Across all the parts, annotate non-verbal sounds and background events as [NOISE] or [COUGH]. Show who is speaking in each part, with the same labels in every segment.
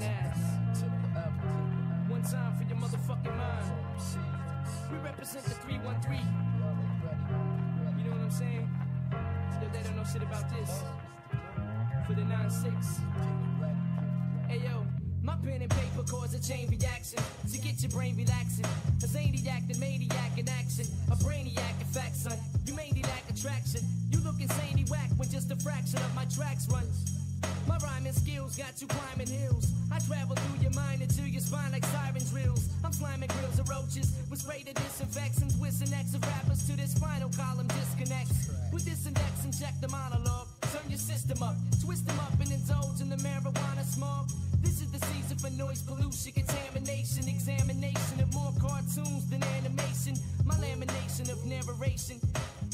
Speaker 1: ass. One time for your motherfucking mind. We represent the 313. You know what I'm saying? Yo, they don't know shit about this. For the 96. Hey yo. My pen and paper cause a chain reaction to get your brain relaxing. A zaniac, the maniac in action, a brainiac in fact, son. You mainly lack attraction. You look insanely whack when just a fraction of my tracks run. My rhyming skills got you climbing hills. I travel through your mind into your spine like siren drills. I'm slamming grills of roaches with spray to disinfectants, with an X of rappers to this final column disconnects. With this index, and inject the monologue. Turn your system up, twist them up and indulge in the marijuana smoke. This is the season for noise pollution, contamination, examination of more cartoons than animation. My lamination of narration.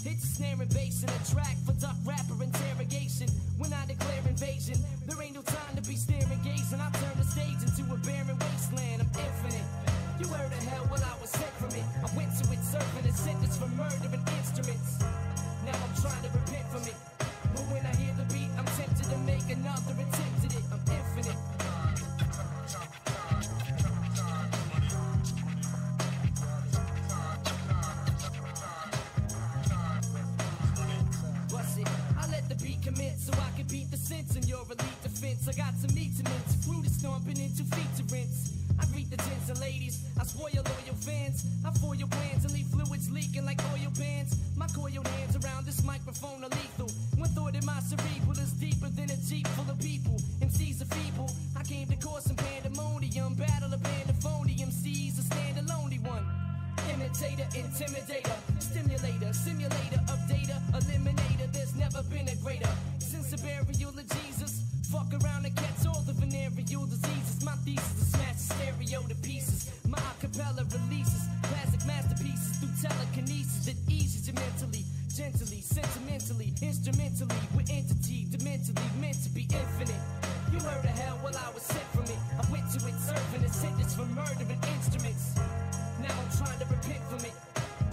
Speaker 1: Hits a snare and bass in a track for duck rapper interrogation. When I declare invasion, there ain't no time to be staring, gazing. I turn the stage into a barren wasteland. I'm infinite. You heard of hell, well, I was sent from it. I went to it serving a sentence for murdering instruments. Now I'm trying to repent from it. But when I hear the beat, I'm tempted to make another attempt at it. I'm infinite. So I can beat the sense in your elite defense. I got some meat to mince, fruit is stomping into feet to rinse. I greet the gents and ladies, I spoil your loyal fans. I foil your plans and leave fluids leaking like oil pans. My coiled hands around this microphone are lethal. One thought in my cerebral is deeper than a jeep full of people. MCs are feeble. I came to cause some pandemonium, battle of pandemonium. MCs a stand one. Imitator, intimidator, stimulator, simulator of data, eliminator. There's never been a greater since the burial of Jesus. Fuck around and catch all the venereal diseases. My thesis is smash stereo to pieces. My acapella releases classic masterpieces through telekinesis that eases you mentally, gently, sentimentally, instrumentally, with entity, dementally, meant to be infinite. You heard of hell, well I was sent from it. I went to it serving a sentence for murdering instruments. Now I'm trying to repent from it.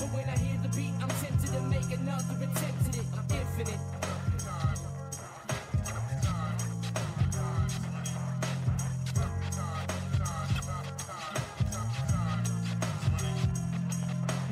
Speaker 1: But when I hear the beat, I'm tempted to make another attempt at it. I'm infinite.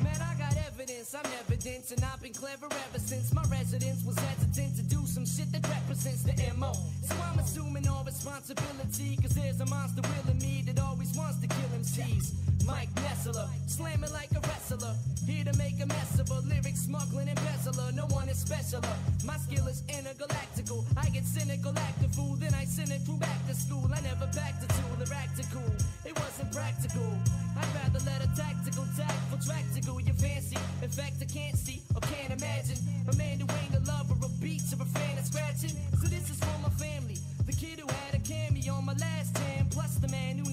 Speaker 1: Man, I got evidence, I'm evidence, and I've been clever ever since my residence was hesitant to do some shit that represents the MO. So I'm assuming all responsibility, cause there's a monster will in me that always wants to kill MCs. Mike Nessler, slamming like a wrestler, here to make a mess of a lyric smuggling embezzler. No one is specialer. My skill is intergalactical. I get cynical, act a fool, then I send it through back to school. I never backed a tool or. It wasn't practical. I'd rather let a tactical, tactful, tractical. You fancy? In fact, I can't see or can't imagine a man who ain't a lover of beats or a fan of scratching. So this is for my family. The kid who had a cameo on my last jam, plus the man who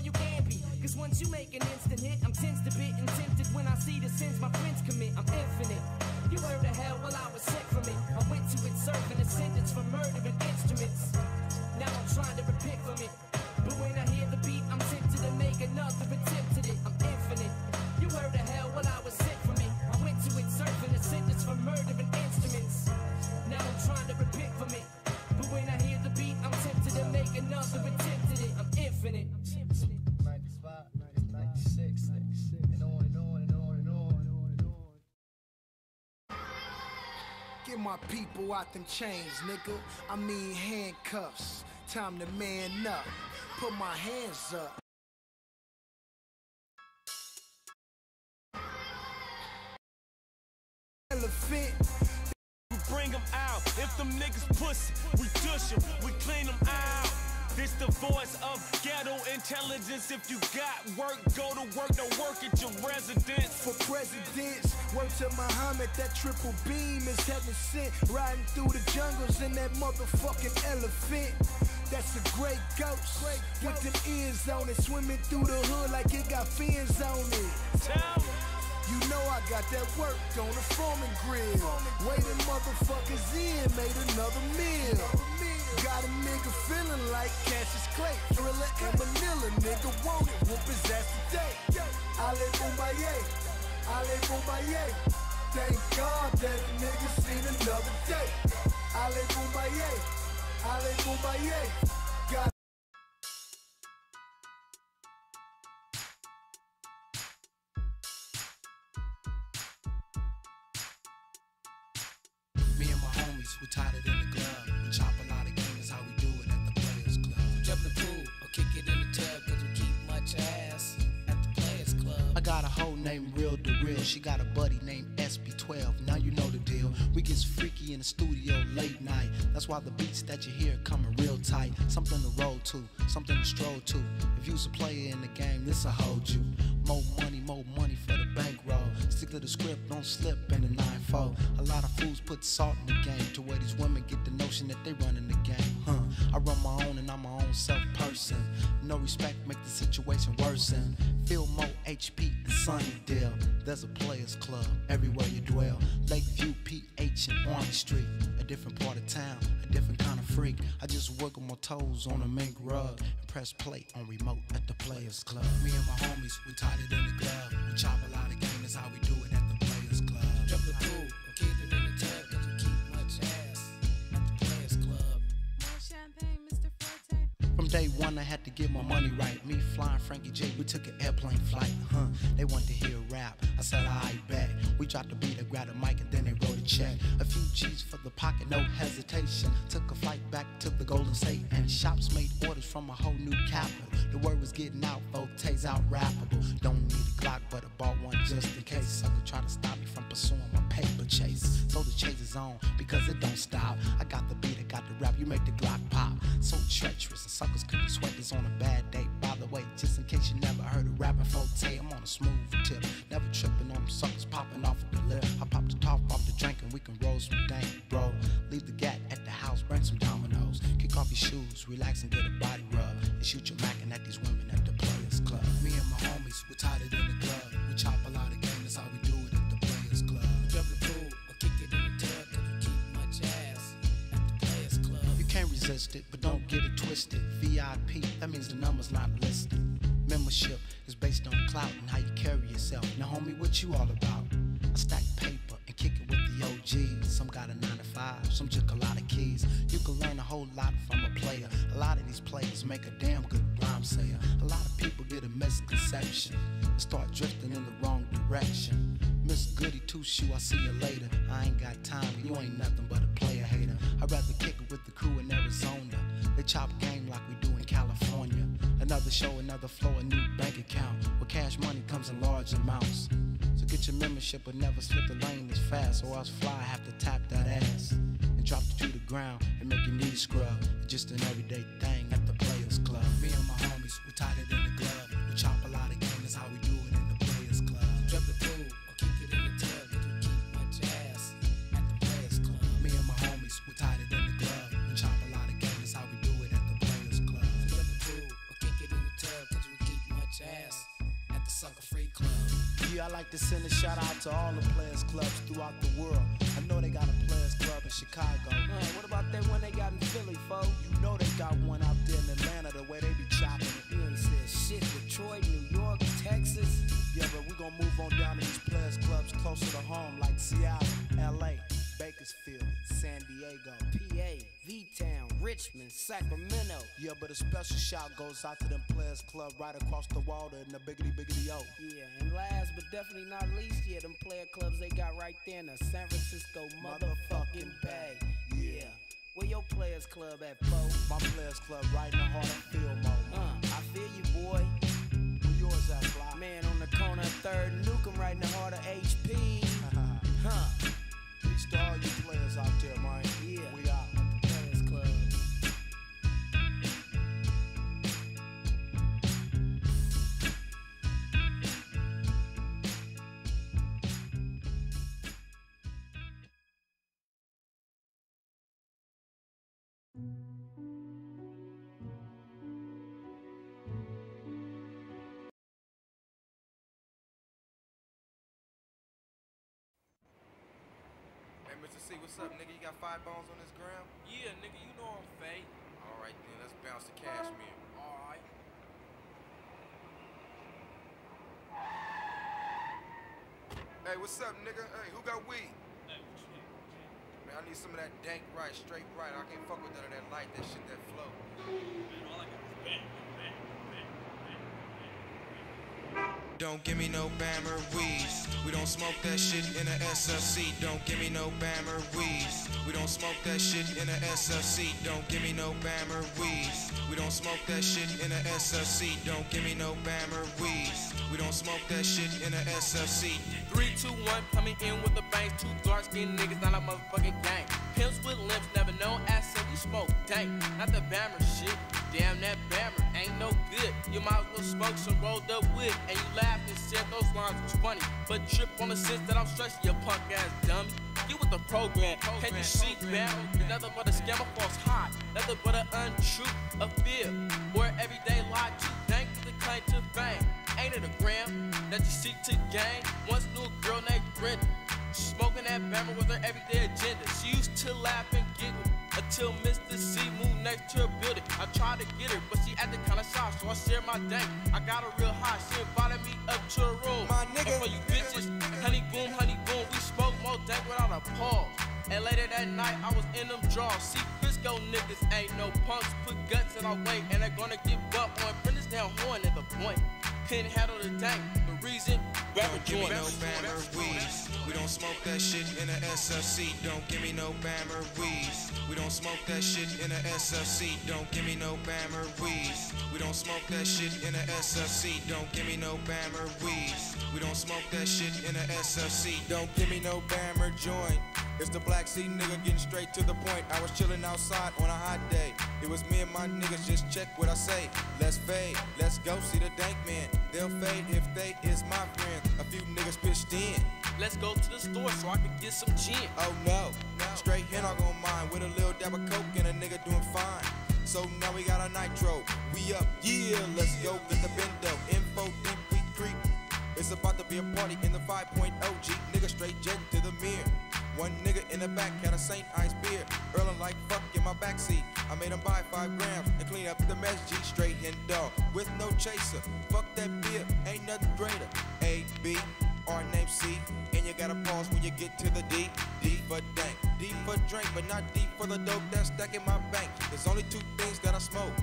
Speaker 1: all you can be. Cause once you make an instant hit, I'm tense to bit and tempted when I see the sins my friends commit. I'm infinite. You heard of hell, well I was sick from it. I went to it serving a sentence for murdering instruments. Now I'm trying to repent from it. But when I hear the beat, I'm tempted to make another attempt at it. I'm infinite. You heard of hell, well I was sick from it. I went to it serving a sentence for murdering instruments. Now I'm trying to repent from it. But when I hear the beat, I'm tempted to make another attempt at it. I'm infinite.
Speaker 2: My people out them chains, nigga. I mean handcuffs. Time to man up. Put my hands up. Elephant.
Speaker 3: We bring them out. If them niggas pussy, we dush them, we clean them out. This the voice of ghetto intelligence. If you got work, go to work, don't work at your residence.
Speaker 2: For presidents, word to Muhammad, that triple beam is heaven sent. Riding through the jungles in that motherfucking elephant. That's a great ghost. With them ears on it, swimming through the hood like it got fins on it.
Speaker 3: Tell.
Speaker 2: You know I got that work on the Foreman grill. Waiting motherfuckers in, made another meal. Got a nigga feeling like Cassius Clay. Thriller and Manila, nigga want it. Whoop his ass today. Ali Bomaye, Ali Bomaye. Thank God that a nigga seen another day. Ali Bomaye, Ali Bomaye. Got
Speaker 4: Me and my homies, we tired of them. Got a hoe named Real to Real. She got a buddy named SB12. Now you know the deal. We gets freaky in the studio late night. That's why the beats that you hear coming real tight. Something to roll to, something to stroll to. If you's a player in the game, this'll hold you. More money, more money for the bankroll. Stick to the script, don't slip in the 9-4. A lot of fools put salt in the game to where these women get the notion that they running the game. Huh? I run my own and I'm my own self person. No respect make the situation worsen. Feel more HP than Sunnydale. There's a players club everywhere you dwell. Lakeview, PH, and Orange Street. A different part of town, a different kind of freak. I just wiggle my toes on a mink rug and press play on remote at the players club. Me and my homies, we it in the glove. We chop a lot of game, that's how we do it at the players club.
Speaker 1: Jump the pool
Speaker 4: day one, I had to get my money right. Me flying Frankie J, we took an airplane flight. Huh? They want to hear rap. I said, I bet. We dropped the beat, I grabbed a mic, and then they wrote a check. A few G's for the pocket, no hesitation. Took a flight back to the Golden State, and shops made orders from a whole new capital. The word was getting out, 4-Tay's out rappable. Don't need a Glock, but I bought one just in case. Sucker try to stop me from pursuing my paper chase. So the chase is on because it don't stop. I got the beat, I got the rap, you make the Glock pop. So treacherous, and suckers couldn't sweat this on a bad day. By the way, just in case you never heard of Rappin' 4-Tay, I'm on a smooth tip. Never tripping on them suckers popping off at the lip. I pop the top off the drink and we can roll some dank, bro. Leave the gat at the house, bring some dominoes. Kick off your shoes, relax and get a body rub. And shoot your mackin' at these women at the Players Club. Me and my homies, we're tighter than the glove. We chop a lot of game, that's how we do But don't get it twisted. VIP, that means the number's not listed. Membership is based on clout and how you carry yourself. Now, homie, what you all about? I stack paper and kick it with Some got a 9 to 5, some took a lot of keys. You can learn a whole lot from a player. A lot of these players make a damn good rhyme sayer. A lot of people get a misconception and start drifting in the wrong direction. Miss Goody Two Shoe, I'll see you later. I ain't got time, you ain't nothing but a player hater. I'd rather kick it with the crew in Arizona. They chop game like we do in California. Another show, another flow, a new bank account where cash money comes in large amounts. Get your membership, but never slip the lane as fast, or else fly have to tap that ass and drop it to the ground and make your knees scrub. Just an everyday thing at the Players Club. Me and my homies, we tied it
Speaker 5: Yeah, I like to send a shout out to all the players clubs throughout the world. I know they got a players club in Chicago.
Speaker 1: Uh, what about that one they got in Philly, fo?
Speaker 5: You know they got one out there in Atlanta, the way they be chopping it.
Speaker 1: You ain't said shit. Detroit, New York, Texas.
Speaker 5: Yeah, but we gonna move on down to these players clubs closer to home, like Seattle, LA, Bakersfield, San Diego.
Speaker 1: PA, V-Town, Richmond, Sacramento.
Speaker 5: Yeah, but a special shout goes out to them players club right across the water in the biggity biggity O.
Speaker 1: Yeah, and last but definitely not least, yeah, them player clubs they got right there in the San Francisco motherfucking Bay. Yeah. Where your players club at, fo?
Speaker 5: My players club right in the heart of Fillmore.
Speaker 1: Uh, I feel you, boy.
Speaker 5: Where yours at, Fly?
Speaker 1: Man on the corner of Third and Newcomb, right in the heart of HP.
Speaker 5: To all you players out there, man.
Speaker 1: Yeah.
Speaker 5: We
Speaker 6: Mr. C, what's up, nigga? You got five bones on this gram?
Speaker 3: Yeah, nigga, you know I'm fake.
Speaker 6: All right, then, let's bounce the cashmere.
Speaker 3: Alright.
Speaker 6: Hey, what's up, nigga? Hey, who got weed? Man, I need some of that dank right, straight right. I can't fuck with none of that light, that shit, that flow. Don't give me no Bammer weed. We don't smoke that shit in a SLC. Don't give me no Bammer weed. We don't smoke that shit in a SLC. Don't give me no Bammer weed. We don't smoke that shit in a SLC. Don't give me no Bammer weed. We don't smoke that shit in a SLC.
Speaker 7: Three, two, one, coming in with the bangs. Two dark skinned niggas, not a motherfucking gang. Pimps with limps, never known asset. We smoke dank, not the Bammer shit. Damn, that Bammer ain't no good. You might as well smoke some rolled up wood. And you laughed and said those lines was funny. But trip on the sense that I'm stressing you punk ass dummy. You with the program, can't you see Bammer? Nothing but a scammer false high. Nothing but an untrue, a fear. Or everyday lie to dank to the claim to fame. Ain't it a gram that you seek to gain? Once knew a girl named Brenda. Smoking that Bammer was her everyday agenda. She used to laugh and giggle until Mr. C moved next to her building. I tried to get her, but she acted kinda shy, so I shared my dank. I got her real high, she invited me up to her room.
Speaker 6: My nigga.
Speaker 7: And for you bitches, honey boom, honey boom, we smoke more dank without a pause. And later that night, I was in them draws. See, Frisco niggas ain't no punks. Put guts in our way, and they're gonna give up on Brenda's down horn at the point. Couldn't handle the dank. The reason,
Speaker 6: Don't give me no Bammer weed. We don't smoke that shit in a SFC. Don't give me no Bammer weed. We don't smoke that shit in a SFC. Don't give me no Bammer weed. We don't smoke that shit in a SFC. Don't give me no Bammer weed. We don't smoke that shit in a SFC. Don't give me no Bammer joint. It's the Black C nigga getting straight to the point. I was chilling outside on a hot day. It was me and my niggas, just check what I say. Let's fade, let's go see the dank man. They'll fade if they is my friend. A few niggas pitched in.
Speaker 7: Let's go to the store so I can get some gin.
Speaker 6: Oh no, straight hen I gon' mine with a little dab of coke and a nigga doing fine. So now we got a nitro. We up, yeah, let's go get the bendo. Info deep, we creep. It's about to be a party in the 5.0 G. Nigga straight jet to the mirror. One nigga in the back had a St. Ides beer. Earlin' like fuck in my backseat. I made him buy five grams and clean up the mess G straight and dog. With no chaser. Fuck that beer, ain't nothing greater. A, B, R name C. And you gotta pause when you get to the D. D for dank. D for drink, but not D for the dope that's stuck in my bank. There's only two things that I smoke.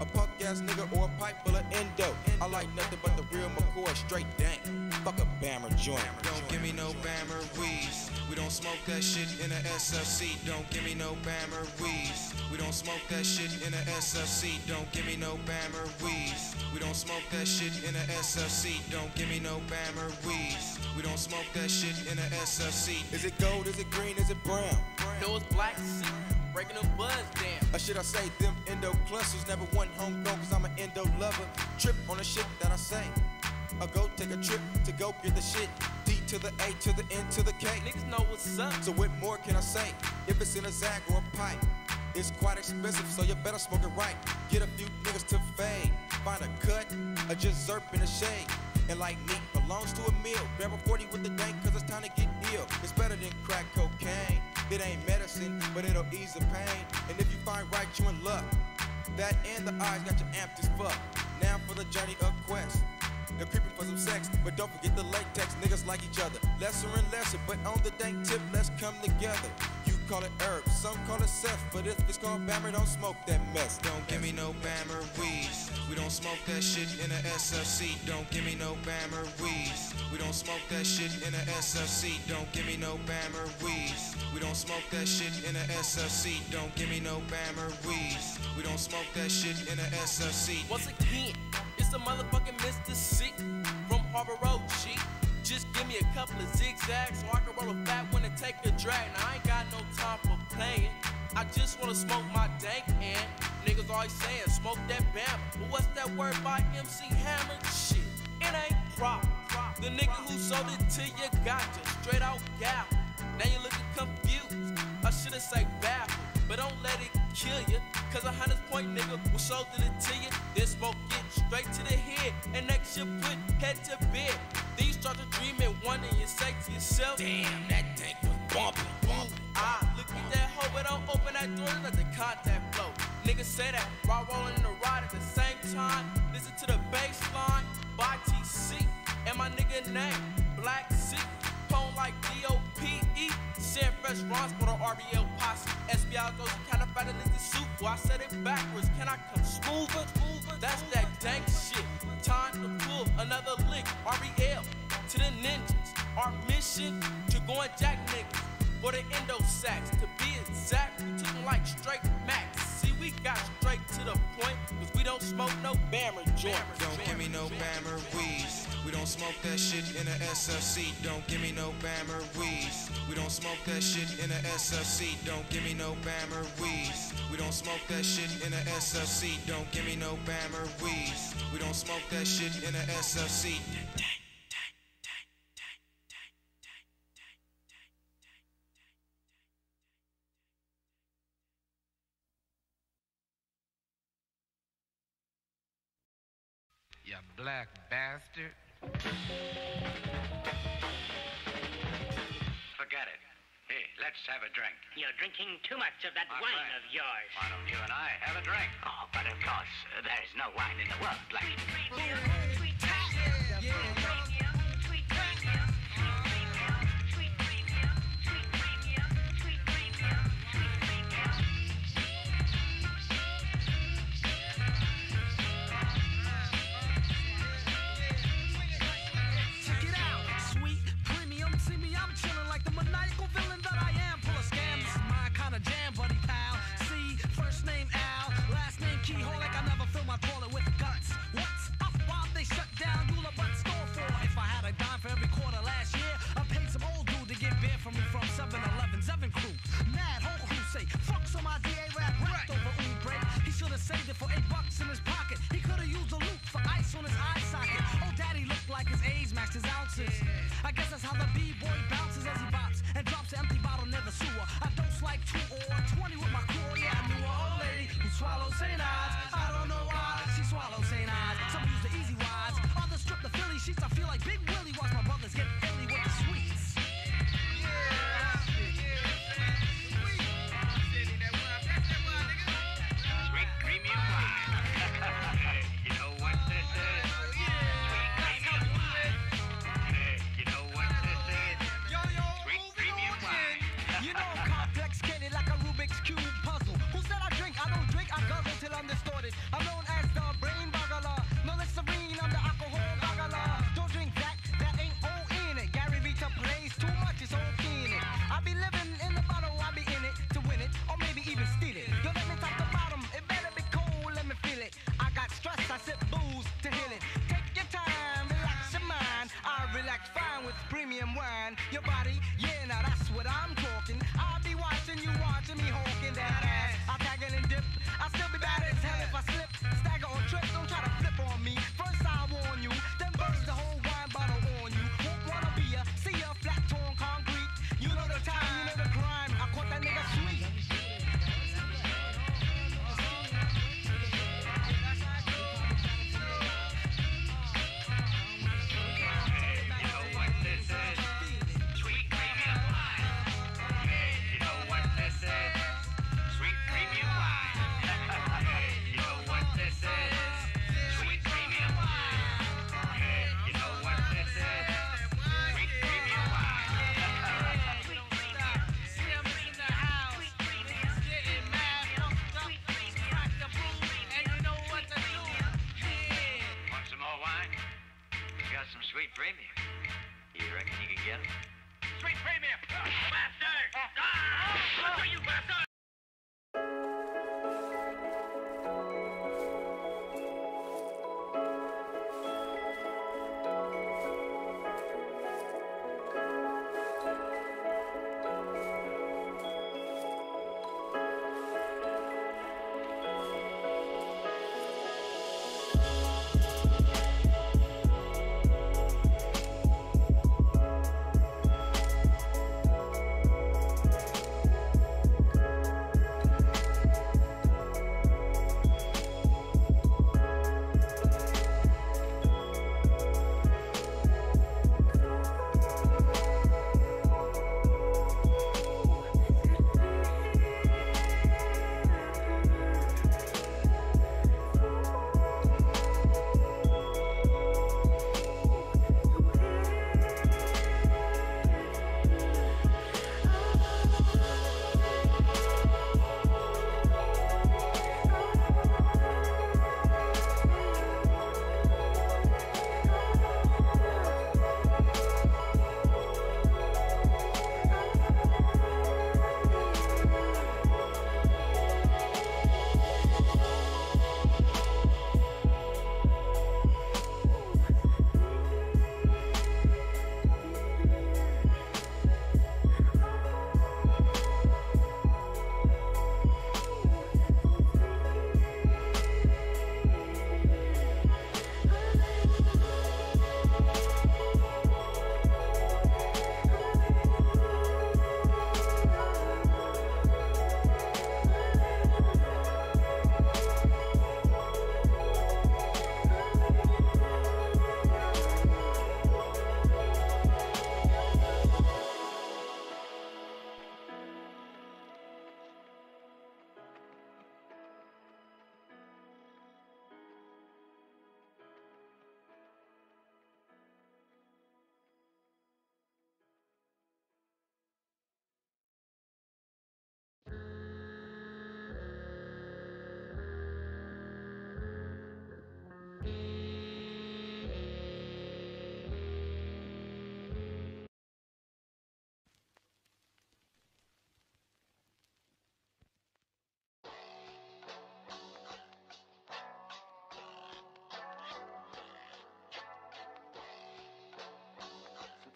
Speaker 6: A punk ass nigga or a pipe full of endo. I like nothing but the real McCoy, straight dank. Fuck a Bammer joint. Don't give me no Bammer weed. We don't smoke that shit in a SFC. Don't give me no Bammer weed. We don't smoke that shit in a SFC. Don't give me no Bammer weed. We don't smoke that shit in a SFC. Don't give me no Bammer weed. We don't smoke that shit in a SFC. Is it gold? Is it green? Is it brown?
Speaker 7: No, it's black breaking them buzz down.
Speaker 6: Or should I say them endo clusters never won homegrown cause I'm an endo lover. Trip on the shit that I say. I go take a trip to go get the shit. D to the A to the N to the K.
Speaker 7: Niggas know what's up.
Speaker 6: So what more can I say? If it's in a Zag or a pipe, it's quite expensive, so you better smoke it right. Get a few niggas to fade. Find a cut, or just zerp in the shade. And like meat belongs to a meal. Grab a 40 with the dank, cause it's time to get ill. It's better than crack cocaine. It ain't medicine, but it'll ease the pain. And if you find right, you in luck. That and the eyes got you amped as fuck. Now for the journey of quest. They're creeping for some sex, but don't forget the latex. Niggas like each other, lesser and lesser, but on the dank tip, let's come together. You call it herb, some call it Seth, but if it's called Bammer, don't smoke that mess. Don't give me no Bammer weed. We don't smoke that shit in a SFC. Don't give me no Bammer weed. We don't smoke that shit in a SFC. Don't give me no Bammer weed. We don't smoke that shit in a SFC. Don't give me no Bammer weed. We don't smoke that shit in a SFC.
Speaker 7: Once again, it's the motherfucking Mr. C from Harbor Road, G. Give me a couple of zigzags so I can roll a fat one and take a drag. Now I ain't got no time for playing. I just wanna smoke my dank and niggas always saying smoke that bam. But what's that word by MC Hammer? Shit, it ain't prop. The nigga who sold it to you got you straight out gal. Now you looking confused. I should've say baffled, but don't let it kill you. Cause a hundred point nigga will sold it to you. Then smoke get straight to the head. And next you put head to bed. You start to dream and wonder say to yourself, Damn, that tank was bumping, bumping. Ah, look at that hoe, but don't open that door, let the contact flow. Niggas say that while rolling in the ride at the same time. Listen to the bass line by TC. And my nigga name, Black C. Pone like D-O-P-E. Fresh rhymes for the RBL posse. Espiago's counterfeited is the soup. Well, I said it backwards. Can I come smoother? That's that dank shit. Time to pull another lick. RBL to the ninjas. Our mission to go and jack niggas. For the endo sacks. To be exact, we took them like straight max we got straight to the point, cause we don't smoke no Bammer joint.
Speaker 8: Don't give me no Bammer weeds. We don't smoke that shit in the SFC. Don't give me no Bammer weeds. We don't smoke that shit in the SFC. Don't give me no Bammer weeds. We don't smoke that shit in the SFC. Don't give me no Bammer weeds. We don't smoke that shit in the SFC.
Speaker 9: black bastard.
Speaker 10: Forget it. Hey, let's have a drink.
Speaker 11: You're drinking too much of that
Speaker 10: My
Speaker 11: wine
Speaker 10: friend.
Speaker 11: of yours.
Speaker 10: Why don't you and I have a drink? Oh, but of course, uh, there's no wine in the world like
Speaker 12: it. how the b-boy bounces as he bops and drops an empty bottle near the sewer. I don't like two or 20 with my crew, oh, yeah, I knew an old lady who swallows St.
Speaker 13: Ives.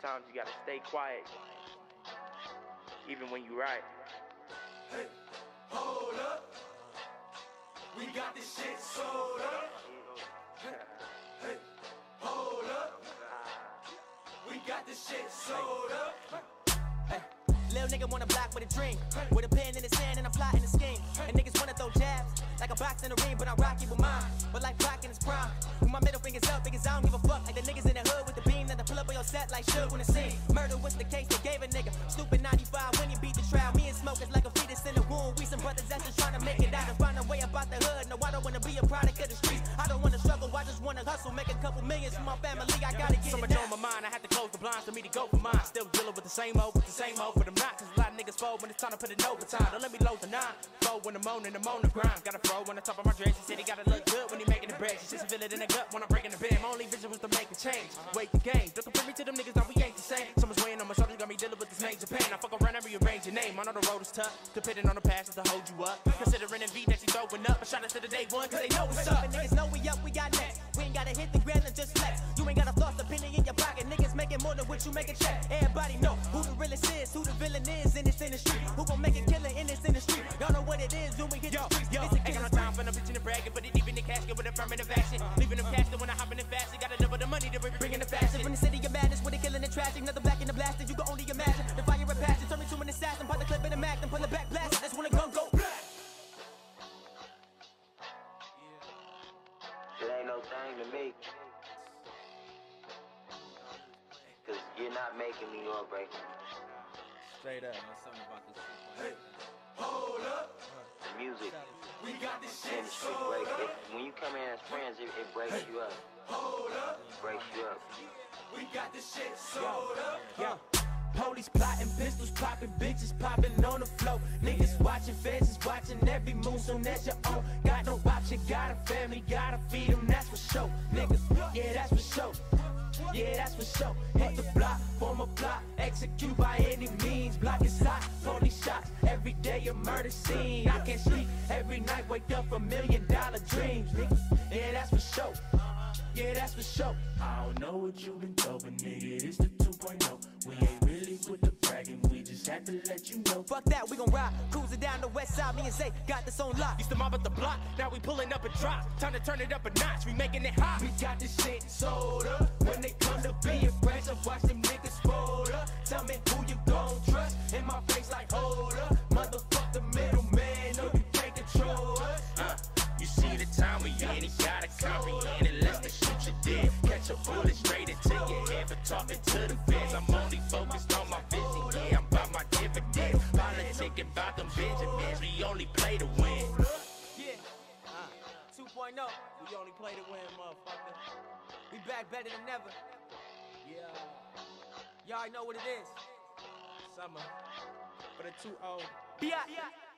Speaker 14: Sometimes you gotta stay quiet, even when you right.
Speaker 15: Hey, hold up. We got this shit sold up. Hey, hey, hold up. We got this shit sold up.
Speaker 16: Nigga wanna block with a dream. With a pen in his hand and I'm plotting a scheme. And niggas wanna throw jabs like a box in the ring, but I'm rocking with mine. But like Brock in his prime. With my middle fingers up, because I don't give a fuck. Like the niggas in the hood with the beam that pull up on your set like Suge when the scene. Murder was the case they gave a nigga. Stupid 95 when he beat the trial. Me and Smoke is like a fetus in the womb. We some brothers that's just trying to make it out and find a way about the hood. No, I don't wanna be a product of the streets. I don't wanna struggle, I just wanna hustle. Make a couple millions for my family. I gotta get
Speaker 17: So
Speaker 16: it
Speaker 17: much on my mind, I had to close the blinds for me to go for mine. Still dealing with the same old, with the same old, when it's time to put in overtime. Don't let me load the nine. Fold when I'm on I'm on the grind. Gotta throw on the top of my dress. She said he gotta look good when he making the bread. She says feel it in the gut when I'm breaking the bed. My only vision was to make a change. Wait the game. Don't compare me to them niggas, now we ain't the same. Someone's weighing on my shoulders, got me dealing with this major pain. I fuck around and rearrange your name. I know the road is tough. Depending on the passion to hold you up. Considering the beat that you throwing up. I shot it to the day one, cause they know what's up.
Speaker 16: Niggas know we up, we got next. We ain't gotta hit the ground and just flex. You ain't got a floss a penny in your pocket. Niggas making more than what you make a check. Everybody know who the realest is, who the villain is in this industry. Who gon' make a killing in this industry? Y'all know what it is when we hit
Speaker 17: Yo,
Speaker 16: the streets.
Speaker 17: yo,
Speaker 16: It's a
Speaker 17: ain't got no time for no bitchin' and bragging, but it deep in the casket with affirmative action. Leaving them casted when I hop in the fast, got a double the money to bring, bring in the fashion.
Speaker 16: From the city of madness, where they killing the tragic, another black in the blast, and you can only imagine the fire and passion. Turn me to an assassin, pop the clip in the mag, then pull it back, blast. it. That's when the gun go black.
Speaker 18: It ain't no thing to me. Not making me or breaking me.
Speaker 14: Straight up.
Speaker 15: Hey, hold up.
Speaker 18: The music
Speaker 15: We got this shit sold
Speaker 18: break
Speaker 15: up.
Speaker 18: it. When you come in as friends, it, it breaks you up.
Speaker 15: Hold up.
Speaker 18: It breaks you up.
Speaker 15: We got this shit sold up.
Speaker 16: Yo. Police plotting, pistols popping, bitches popping on the floor. Niggas watching, feds is watching every move so that's your own. Got no option, got a family, gotta feed them, that's for sure. Niggas, yeah, that's for sure. Yeah, that's for sure. Hit the block, form a plot, execute by any means. Block is hot, police shots, every day a murder scene. I can't sleep every night, wake up a million dollar dreams. Niggas, yeah, that's for sure. Yeah, that's for sure. I don't know what you've been told, but nigga, it's the 2.0. We ain't had to let you know. Fuck that, we gon' ride, cruising down the west side. Me and Zay got this on lock.
Speaker 17: Used to mob at the block, now we pulling up a drop. Time to turn it up a notch, we making it hot.
Speaker 16: We got this shit sold up. When they come to be impressed, I watch them niggas fold up. Tell me who you gon' trust. In my face, like hold up. Motherfuck the middleman, no, you can't control us.
Speaker 17: Uh, you see the time we in, it gotta comprehend it. Let's the shoot you dead. Catch a bullet straight into your head for talking to the
Speaker 16: back better than ever. Yeah. Y'all know what it is.
Speaker 14: Summer. For the 2-0.
Speaker 16: Yeah.
Speaker 15: Tomorrow,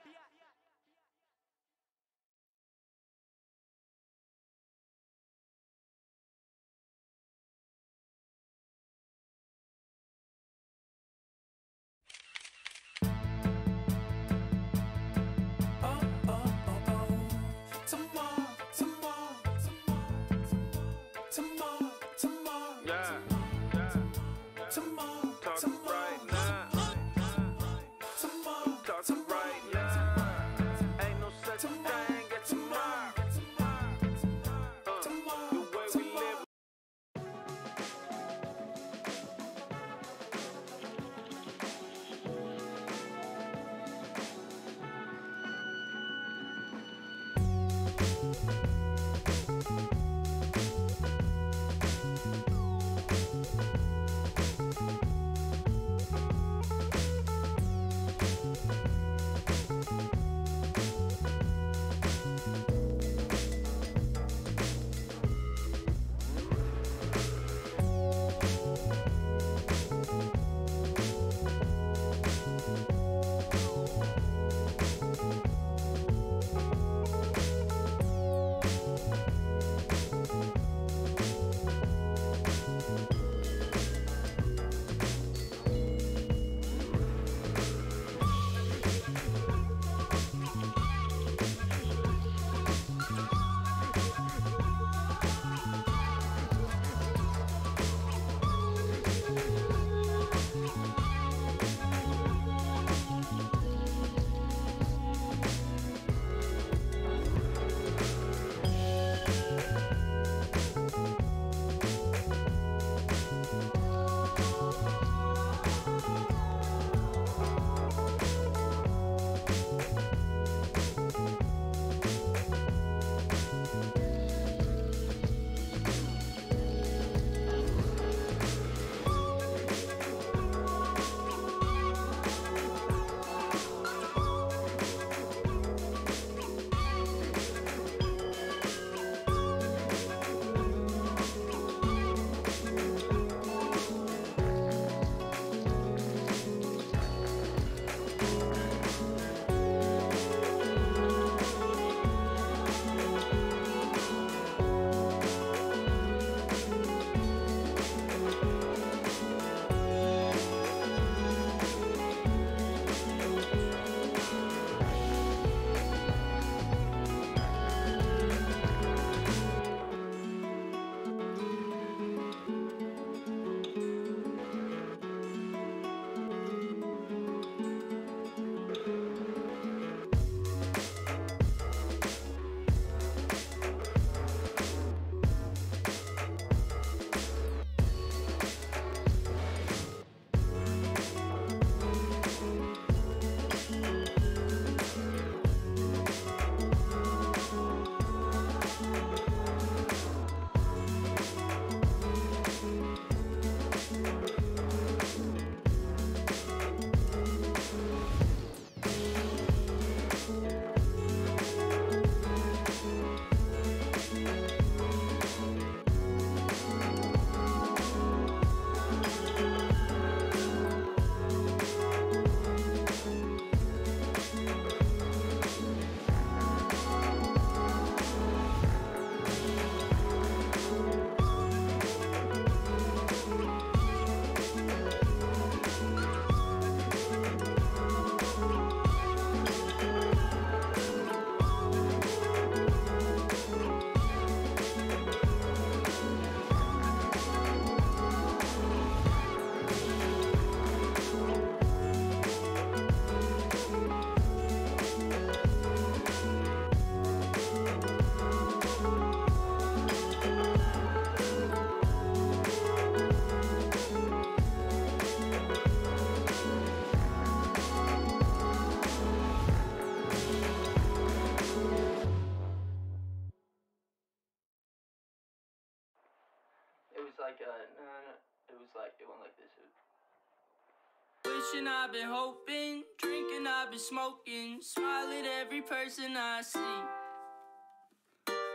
Speaker 19: been hoping, drinking I've been smoking, smile at every person I see.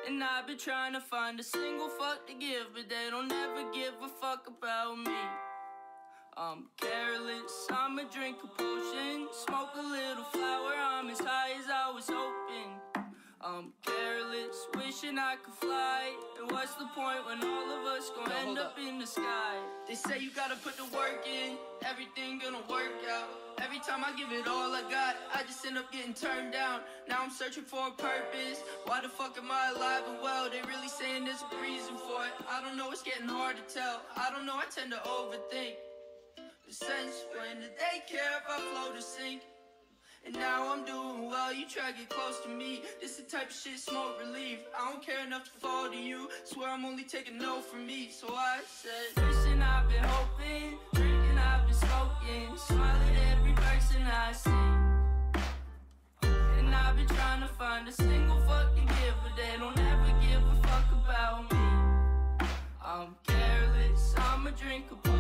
Speaker 19: And I've been trying to find a single fuck to give, but they don't ever give a fuck about me. I'm careless, I'ma drink a potion, smoke a little flower, wishing I could fly. And what's the point when all of us gon' end up up. in the sky? They say you gotta put the work in, everything gonna work out. Every time I give it all I got, I just end up getting turned down. Now I'm searching for a purpose. Why the fuck am I alive and well? They really saying there's a reason for it. I don't know, it's getting hard to tell. I don't know, I tend to overthink. But since when did they care if I float or sink? And now I'm doing well, you try to get close to me. This the type of shit smoke relief. I don't care enough to fall to you. Swear I'm only taking no from me. So I said, Wishing I've been hoping, drinking I've been smoking, smile at every person I see. And I've been trying to find a single fuck to give, but they don't ever give a fuck about me. I'm careless, drink a potion,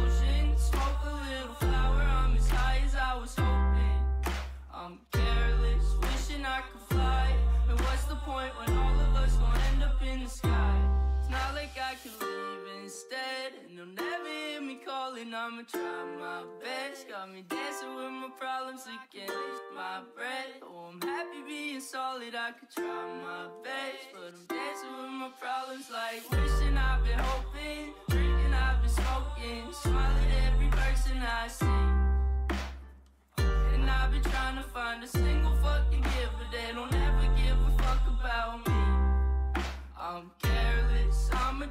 Speaker 19: point when all of us gon' end up in the sky? It's not like I can leave instead, and they'll never hear me calling. I'ma try my best. Got me dancing with my problems against my breath. Oh, I'm happy being solid. I could try my best, but I'm dancing with my problems like wishing I've been hoping, drinking I've been smoking, smile at every person I see. And I've been trying to find a single fuck to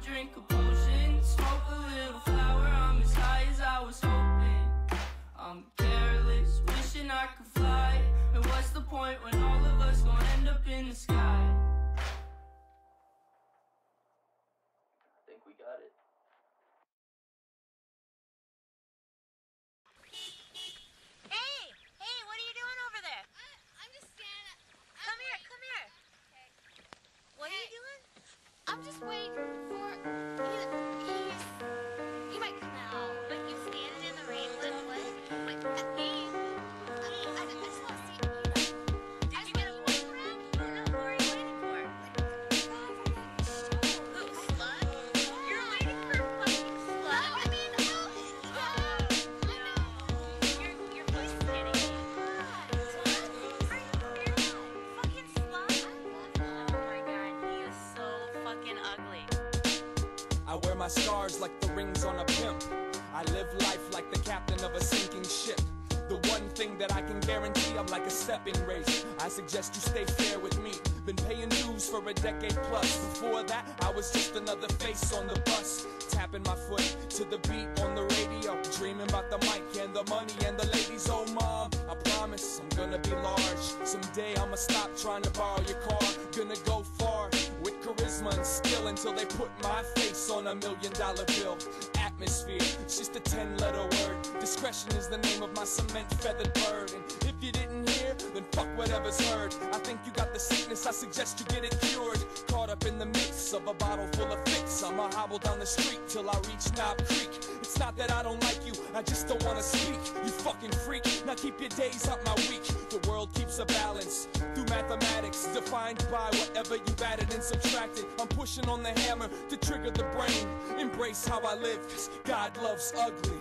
Speaker 19: drink a potion, smoke a little flower, I'm as high as I was hoping. I'm careless, wishing I could fly. And what's the point when all of us gon' end up in the sky?
Speaker 20: I think we got it.
Speaker 21: Hey! Hey, what are you doing over there? I'm just standing. Come here, come here. What are you doing? I'm just waiting
Speaker 22: like the captain of a sinking ship. The one thing that I can guarantee, I'm like a stepping race. I suggest you stay fair with me. Been paying dues for a decade plus. Before that, I was just another face on the bus. Tapping my foot to the beat on the radio. Dreaming about the mic and the money and the ladies. Oh, mom, I promise I'm gonna be large. Someday I'ma stop trying to borrow your car. Gonna go far with charisma and skill until they put my face on a million dollar bill. Atmosphere, it's just a 10 letter word. Discretion is the name of my cement feathered bird. And if you didn't hear, then fuck whatever's heard. I think you got the sickness, I suggest you get it cured. Up in the mix of a bottle full of fix. I'ma hobble down the street till I reach Knob Creek. It's not that I don't like you, I just don't wanna speak. You fucking freak, now keep your days out my week. The world keeps a balance through mathematics, defined by whatever you've added and subtracted. I'm pushing on the hammer to trigger the brain. Embrace how I live, cause God loves ugly.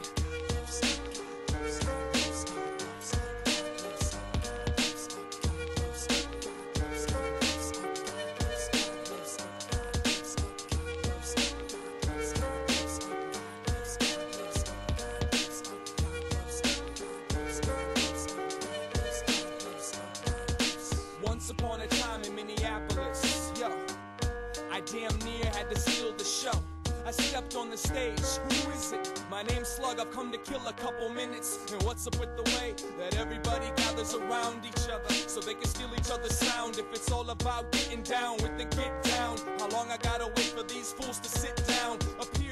Speaker 22: Stage, who is it? My name's Slug, I've come to kill a couple minutes. And what's up with the way that everybody gathers around each other so they can steal each other's sound? If it's all about getting down with the get down, how long I gotta wait for these fools to sit down?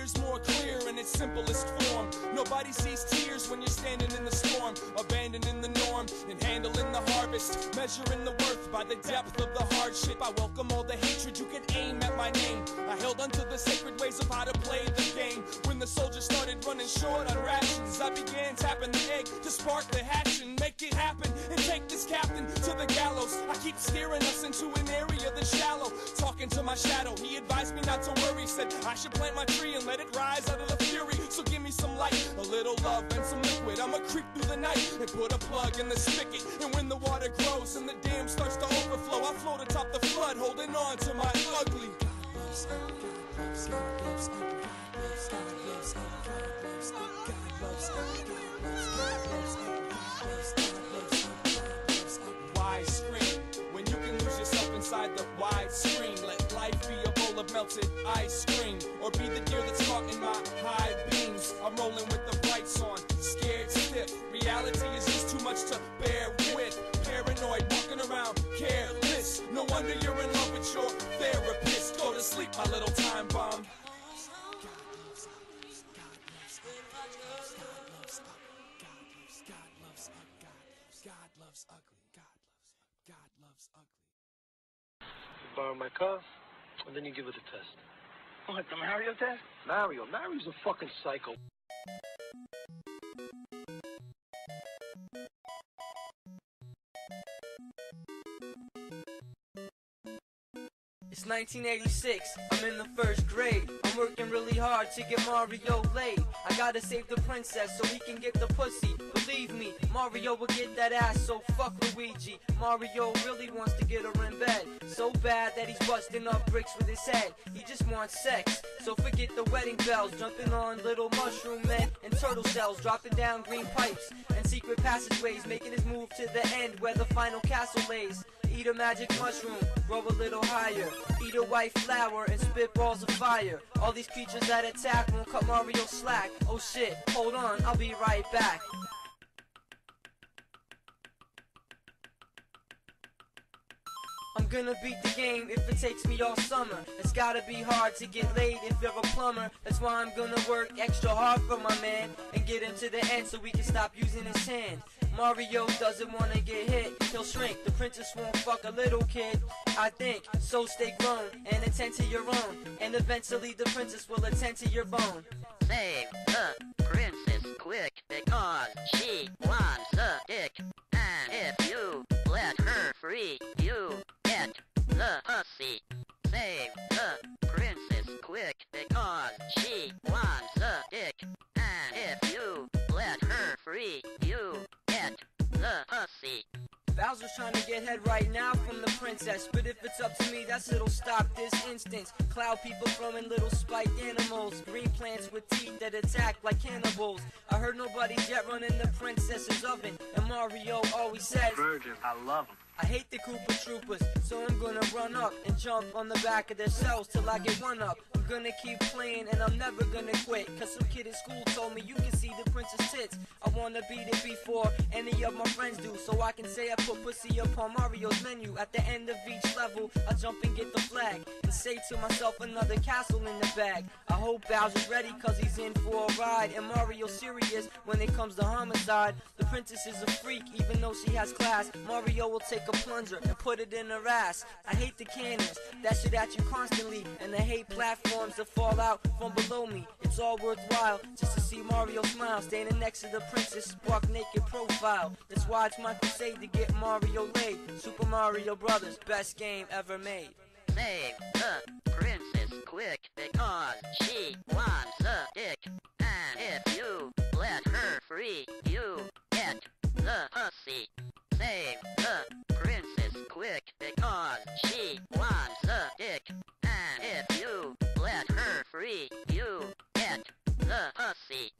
Speaker 22: Appears more clear in its simplest form. Nobody sees tears when you're standing in the storm, abandoning the norm and handling the harvest measuring the worth by the depth of the hardship. I welcome all the hatred you can aim at my name. I held onto the sacred ways of how to play the game. When the soldiers started running short on rations, I began tapping the egg to spark the hatching, make it happen, and take this captain to the gallows. I keep steering us into an area that's shallow. Talking to my shadow, he advised me not to worry. Said I should plant my tree and let it rise out of the fury. So give me some light, a little love, and some liquid. I'ma creep through the night and put a plug in the spigot. And when the water grows and the dam starts to overflow, I float atop the flood, holding on to my ugly. Wide screen, when you can lose yourself inside the wide screen. Let life be a bowl of melted ice cream, or be the deer that's caught in my high beams. I'm rolling with the brights on, scared stiff. Reality is just too much to bear with. Paranoid, walking around careless. No wonder you're in love with your therapist. Go to sleep, my little time bomb.
Speaker 5: Borrow my car, and then you give it a test.
Speaker 14: What, the Mario test?
Speaker 5: Mario, Mario's a fucking psycho.
Speaker 23: It's 1986, I'm in the first grade. I'm working really hard to get Mario laid. I gotta save the princess so he can get the pussy. Believe me, Mario will get that ass, so fuck Luigi. Mario really wants to get her in bed. So bad that he's busting up bricks with his head. He just wants sex, so forget the wedding bells. Jumping on little mushroom men and turtle shells, dropping down green pipes and secret passageways, making his move to the end where the final castle lays. Eat a magic mushroom, grow a little higher. Eat a white flower and spit balls of fire. All these creatures that attack won't cut Mario slack. Oh shit, hold on, I'll be right back. I'm gonna beat the game if it takes me all summer. It's gotta be hard to get laid if you're a plumber. That's why I'm gonna work extra hard for my man and get him to the end so we can stop using his hand. Mario doesn't wanna get hit, he'll shrink. The princess won't fuck a little kid, I think. So stay grown and attend to your own. And eventually the princess will attend to your bone.
Speaker 24: Save the princess quick because she wants a dick. And if you let her free, you get the pussy. Save the princess quick because she wants a dick. And if you let her free, you get the pussy.
Speaker 23: Bowser's trying to get head right now from the princess. But if it's up to me, that's it'll stop this instance. Cloud people throwing little spiked animals. Green plants with teeth that attack like cannibals. I heard nobody's yet running the princess's oven. And Mario always says,
Speaker 14: Virgin, I love him.
Speaker 23: I hate the Koopa Troopers, so I'm gonna run up and jump on the back of their cells till I get one up. Gonna keep playing and I'm never gonna quit. Cause some kid at school told me you can see the princess tits. I wanna beat it before any of my friends do. So I can say I put pussy upon Mario's menu. At the end of each level, I jump and get the flag. And say to myself another castle in the bag. I hope Bowser's ready cause he's in for a ride. And Mario's serious when it comes to homicide. The princess is a freak even though she has class. Mario will take a plunger and put it in her ass. I hate the cannons that shit at you constantly. And I hate platforms that fall out from below me. It's all worthwhile just to see Mario smile. Standing next to the princess, spark naked profile. That's why it's my crusade to get Mario laid. Super Mario Brothers, best game ever made.
Speaker 24: Save the princess quick because she wants a dick. And if you let her free, you get the pussy. Save the princess quick because she wants a dick. And if you her free, you get the pussy.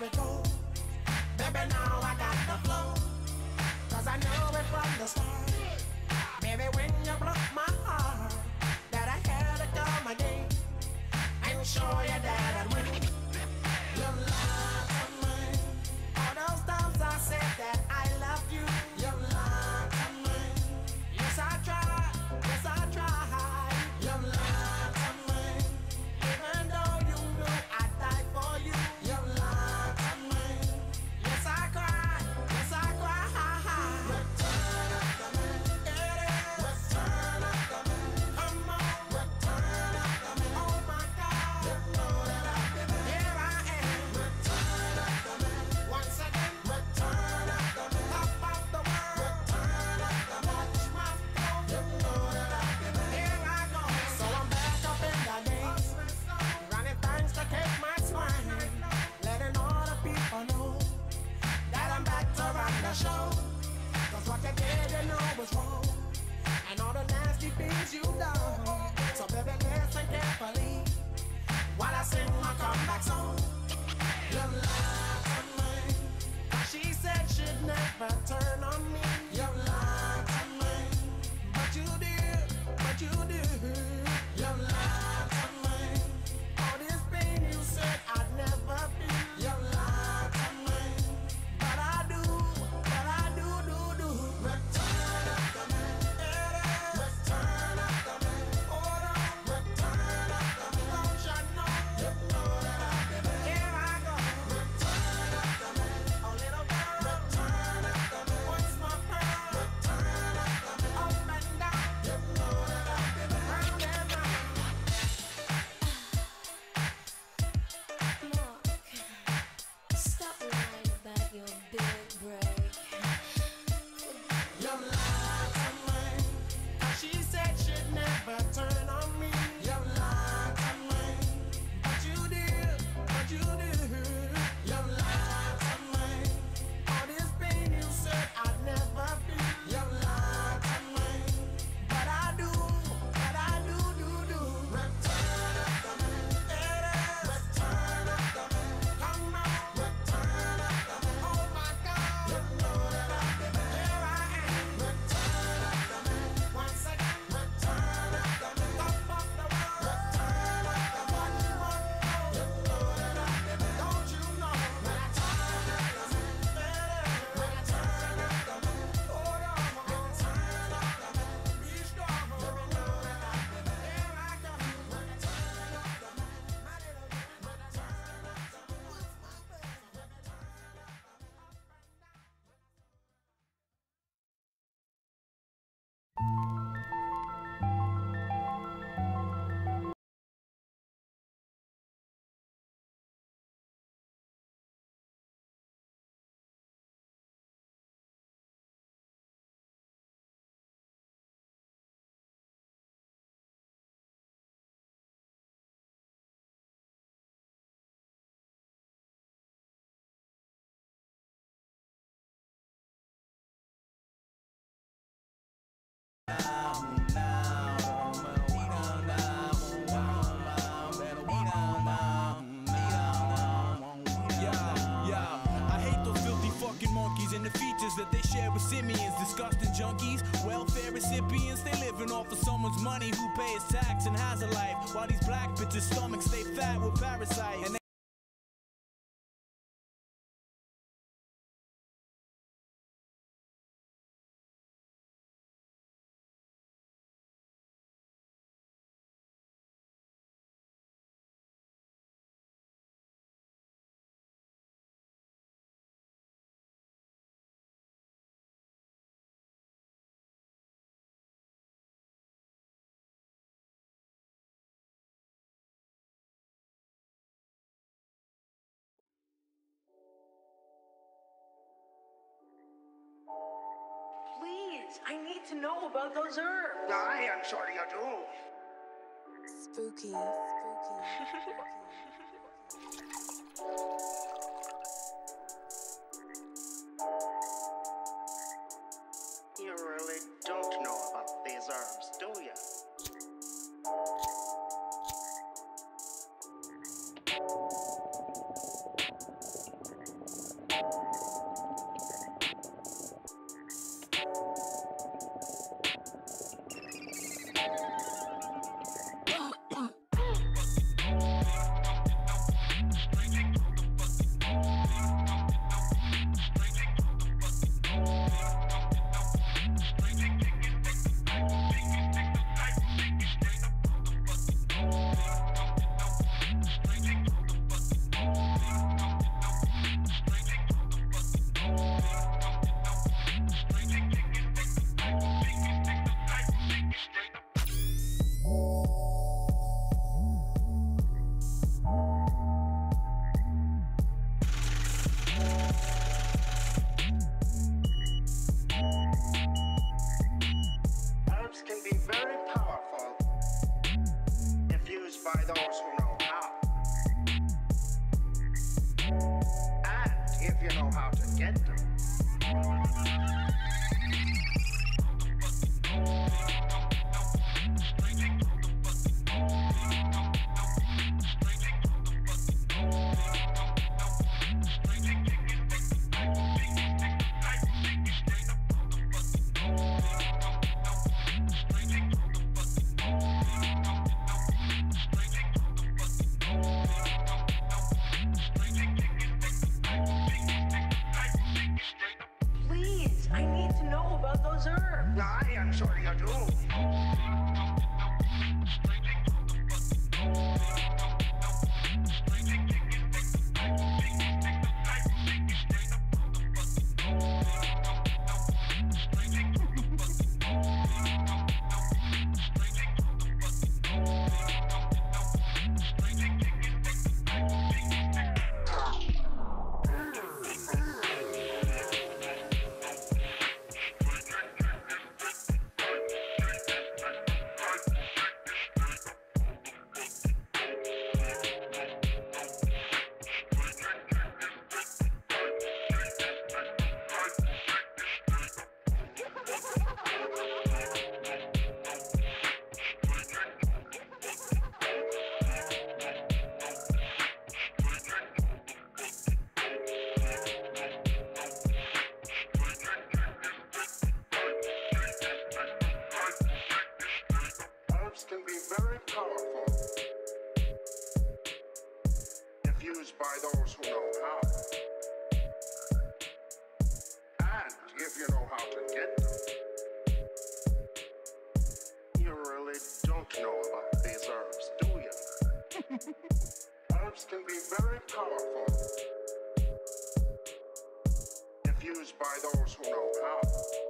Speaker 25: there. Baby, now I got the flow. Cause I know it from the start. Baby, when you broke my heart, that I had to come again and show you that
Speaker 22: money, who pays tax and has a life, while these black bitches
Speaker 12: storming? to know about those herbs.
Speaker 5: I am sure you do.
Speaker 26: Spooky,
Speaker 27: spooky. spooky. [LAUGHS] [LAUGHS] if you know how to get them. You really don't know about these herbs, do you? [LAUGHS] herbs can be very powerful if used by those who know how.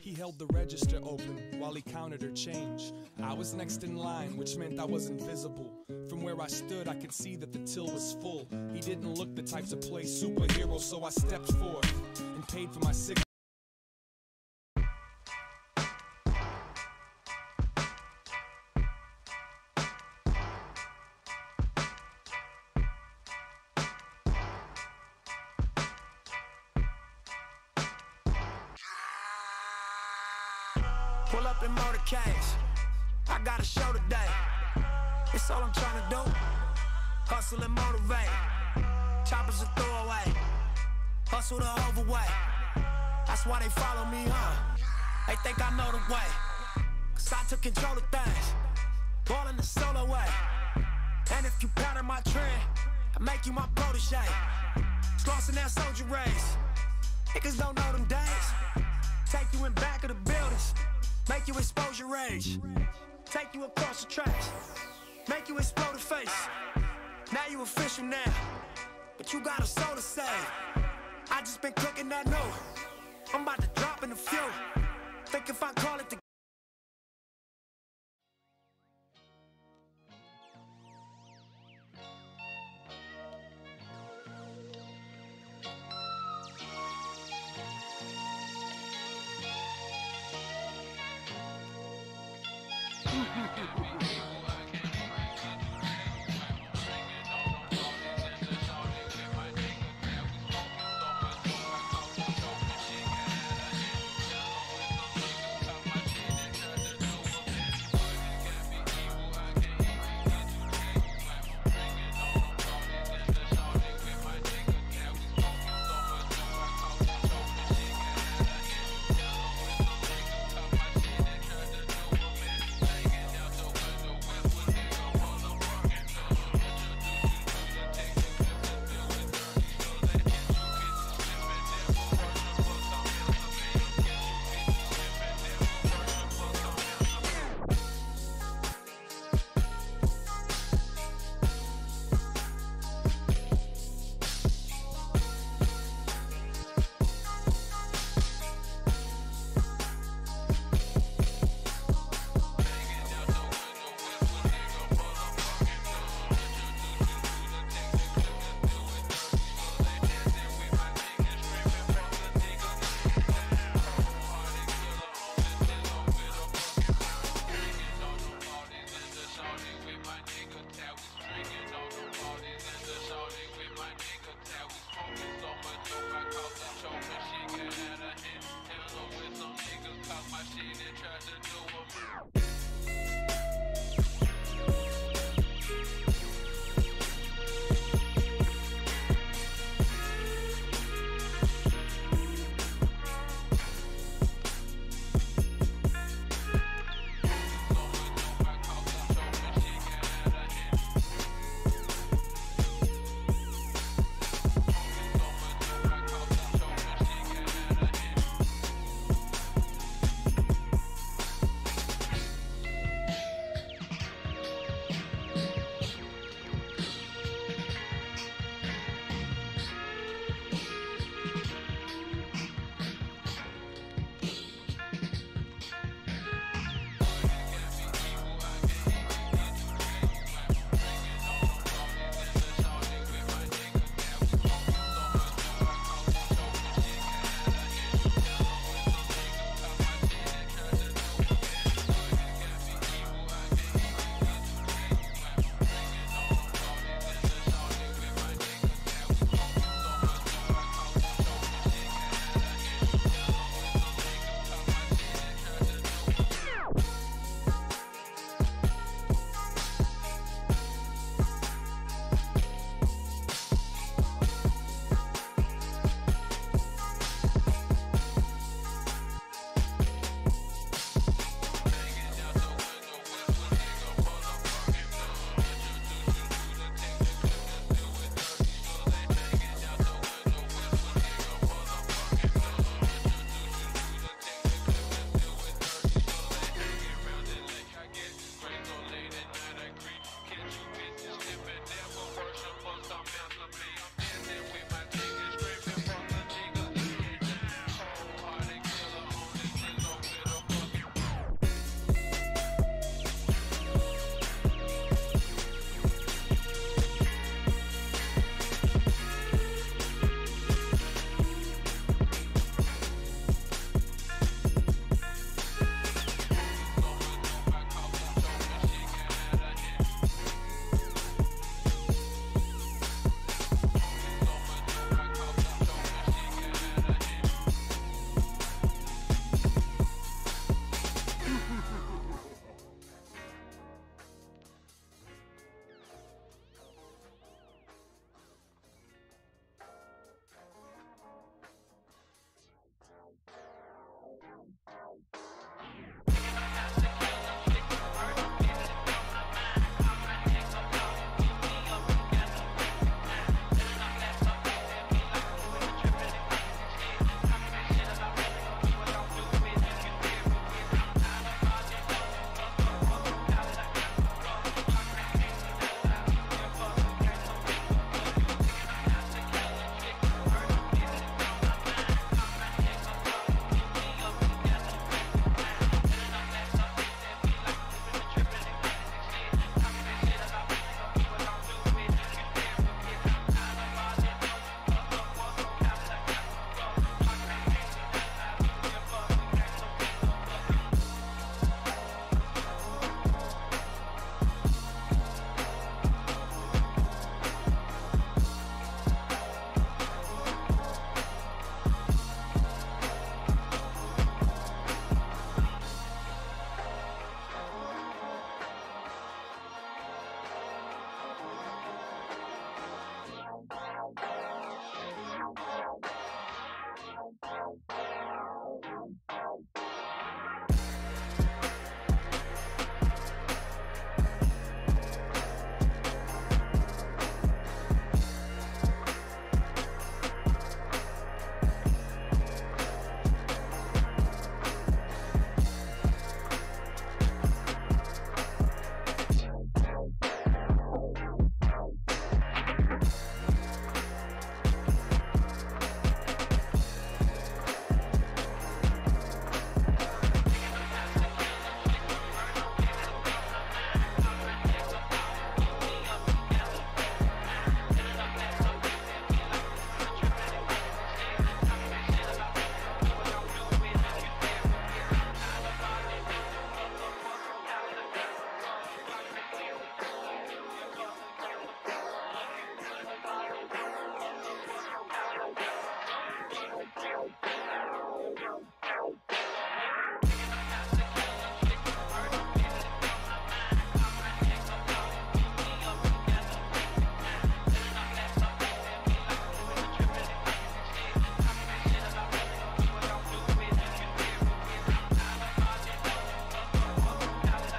Speaker 22: He held the register open while he counted her change. I was next in line, which meant I was invisible. From where I stood, I could see that the till was full. He didn't look the type to play superhero, so I stepped forth and paid for my cigarette.
Speaker 28: Pull up in motorcades. I got a show today. It's all I'm trying to do. Hustle and motivate. Choppers a throwaway. Hustle the overweight. That's why they follow me, huh? They think I know the way. Cause I took control of things. Ballin' the solo way. And if you pattern my trend, I make you my protege. Slossin' that soldier race. Niggas don't know them days. Take you in back of the buildings. Make you expose your rage. Take you across the tracks. Make you explode the face. Now you official now. But you got a soul to save. I just been cooking that new. I'm about to drop in a few. Think if I call it the